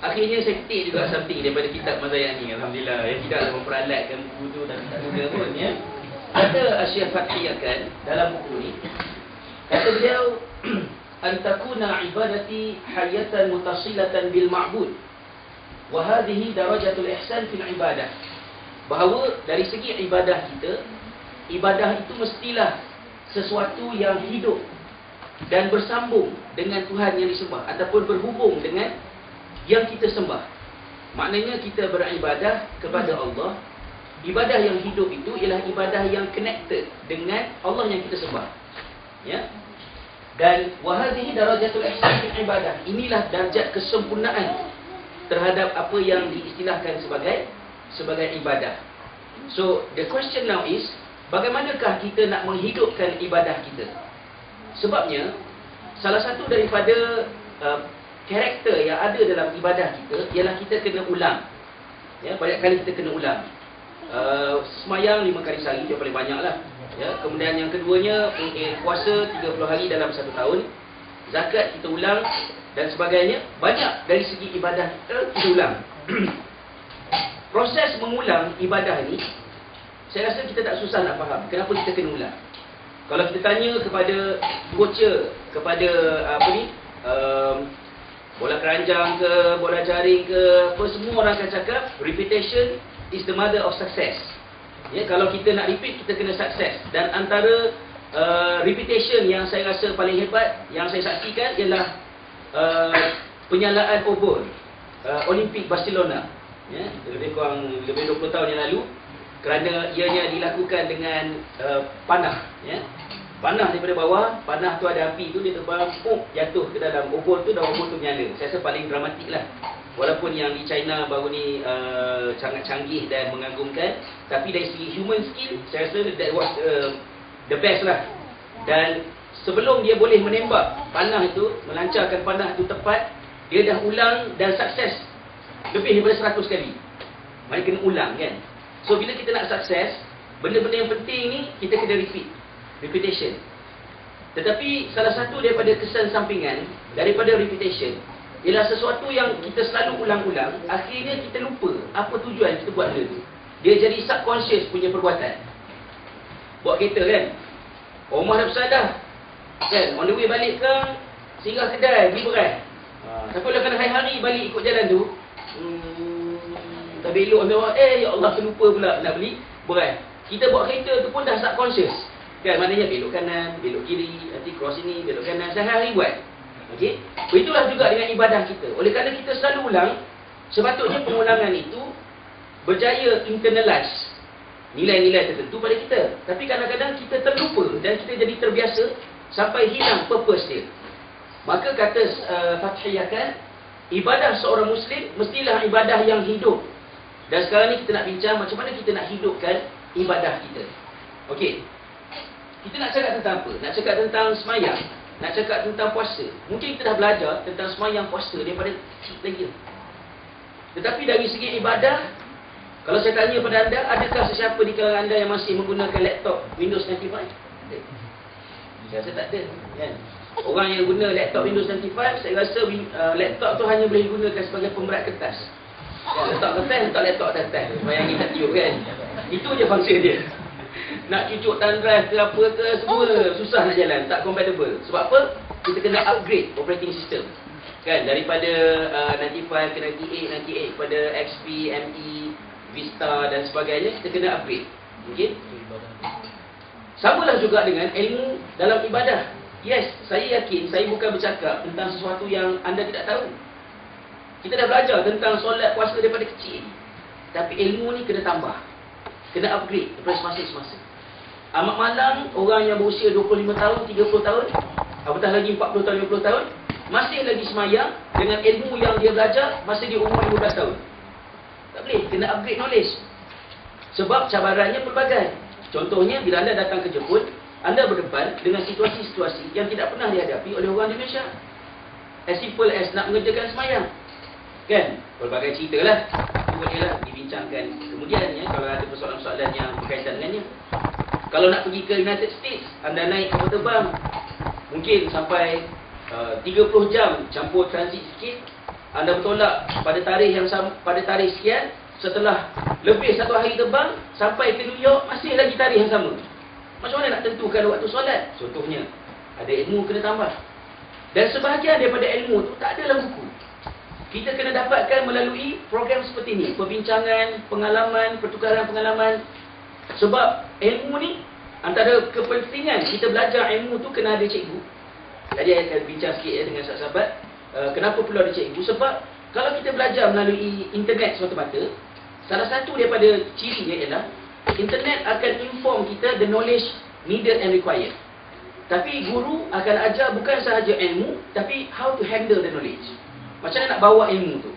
Akhirnya saya ketik juga something daripada kitab Mazayani Alhamdulillah. Yang tidak memperalatkan buku tu dan tak muda pun ya. Kata Asyaf Fathiyakan dalam buku ni Kata beliau Antakuna ibadati hayatan mutasilatan bil ma'bud Wahadihi darajatul ihsan fil ibadah. Bahawa dari segi ibadah kita Ibadah itu mestilah sesuatu yang hidup Dan bersambung dengan Tuhan yang disembah Ataupun berhubung dengan yang kita sembah. Maknanya kita beribadah kepada Allah. Ibadah yang hidup itu ialah ibadah yang connected dengan Allah yang kita sembah. Ya. Dan wahadhihi darajatul ihsan ibadah. Inilah darjat kesempurnaan terhadap apa yang diistilahkan sebagai sebagai ibadah. So the question now is bagaimanakah kita nak menghidupkan ibadah kita? Sebabnya salah satu daripada uh, karakter yang ada dalam ibadah kita ialah kita kena ulang. Ya, banyak kali kita kena ulang. Uh, semayang lima kali sehari dia paling banyak lah. Ya, kemudian yang keduanya eh, puasa 30 hari dalam satu tahun. Zakat kita ulang dan sebagainya. Banyak dari segi ibadah kita kita ulang. Proses mengulang ibadah ni saya rasa kita tak susah nak faham kenapa kita kena ulang. Kalau kita tanya kepada coacher, kepada apa ni, um, Bola keranjang ke, bola jaring ke, apa semua orang akan cakap repetition is the mother of success. Ya, kalau kita nak repeat, kita kena sukses. Dan antara uh, repetition yang saya rasa paling hebat, yang saya saksikan ialah uh, penyalaan obor uh, Olimpik Barcelona. Ya, lebih kurang lebih 20 tahun yang lalu kerana ianya dilakukan dengan uh, panah ya panah daripada bawah, panah tu ada api tu dia terbang, pum, jatuh ke dalam obor tu dan obor tu menyala. Saya rasa paling dramatik lah. Walaupun yang di China baru ni uh, sangat canggih dan mengagumkan, tapi dari segi human skill, saya rasa that was uh, the best lah. Dan sebelum dia boleh menembak panah itu, melancarkan panah itu tepat, dia dah ulang dan sukses lebih daripada 100 kali. Mereka kena ulang kan. So bila kita nak sukses, benda-benda yang penting ni kita kena repeat repetition. Tetapi salah satu daripada kesan sampingan daripada repetition ialah sesuatu yang kita selalu ulang-ulang, akhirnya kita lupa apa tujuan kita buat benda tu. Dia jadi subconscious punya perbuatan. Buat kereta kan? Rumah dah besar dah. Kan? On the way balik ke, singgah kedai, beli beras. Ha. Tapi kalau kena hari-hari balik ikut jalan tu, hmm, tak belok ambil orang, eh ya Allah terlupa pula nak beli beras. Kita buat kereta tu pun dah subconscious. Kan maknanya belok kanan, belok kiri, nanti cross ini, belok kanan, sehari buat. Okey. Itulah juga dengan ibadah kita. Oleh kerana kita selalu ulang, sepatutnya pengulangan itu berjaya internalize nilai-nilai tertentu pada kita. Tapi kadang-kadang kita terlupa dan kita jadi terbiasa sampai hilang purpose dia. Maka kata uh, Fathiyakan, ibadah seorang muslim mestilah ibadah yang hidup. Dan sekarang ni kita nak bincang macam mana kita nak hidupkan ibadah kita. Okey. Kita nak cakap tentang apa? Nak cakap tentang semayang. Nak cakap tentang puasa. Mungkin kita dah belajar tentang semayang puasa daripada kecil lagi. Tetapi dari segi ibadah, kalau saya tanya pada anda, adakah sesiapa di kalangan anda yang masih menggunakan laptop Windows 95? Ada. Saya rasa tak ada. Kan? Orang yang guna laptop Windows 95, saya rasa uh, laptop tu hanya boleh digunakan sebagai pemberat kertas. Letak kertas, letak laptop atas. Bayangin tak tiup kan? Itu je fungsi dia nak cucuk thumb drive ke apa ke semua susah nak jalan tak compatible. Sebab apa? Kita kena upgrade operating system. Kan? Daripada uh, 95 ke 98 98 kepada XP ME Vista dan sebagainya kita kena upgrade. Okey? Samalah juga dengan ilmu dalam ibadah. Yes saya yakin saya bukan bercakap tentang sesuatu yang anda tidak tahu. Kita dah belajar tentang solat puasa daripada kecil. Tapi ilmu ni kena tambah. Kena upgrade daripada semasa semasa Amat malang orang yang berusia 25 tahun, 30 tahun, apatah lagi 40 tahun, 50 tahun, masih lagi semayang dengan ilmu yang dia belajar masa dia umur 15 tahun. Tak boleh, kena upgrade knowledge. Sebab cabarannya pelbagai. Contohnya, bila anda datang ke Jepun, anda berdepan dengan situasi-situasi yang tidak pernah dihadapi oleh orang Malaysia. As simple as nak mengerjakan semayang. Kan? Pelbagai cerita lah. Bolehlah dibincangkan. Kemudian, ya, kalau ada persoalan-persoalan yang berkaitan dengannya. Kalau nak pergi ke United States, anda naik kapal terbang, mungkin sampai uh, 30 jam campur transit sikit, anda bertolak pada tarikh yang sama, pada tarikh sekian, setelah lebih satu hari terbang, sampai ke New York, masih lagi tarikh yang sama. Macam mana nak tentukan waktu solat? Contohnya, ada ilmu kena tambah. Dan sebahagian daripada ilmu tu tak ada dalam buku. Kita kena dapatkan melalui program seperti ini. Perbincangan, pengalaman, pertukaran pengalaman. Sebab ilmu ni, antara kepentingan kita belajar ilmu tu kena ada cikgu. Tadi saya akan bincang sikit ya dengan sahabat-sahabat. Uh, kenapa perlu ada cikgu? Sebab kalau kita belajar melalui internet semata-mata, salah satu daripada cirinya ialah internet akan inform kita the knowledge needed and required. Tapi guru akan ajar bukan sahaja ilmu, tapi how to handle the knowledge. Macam mana nak bawa ilmu tu.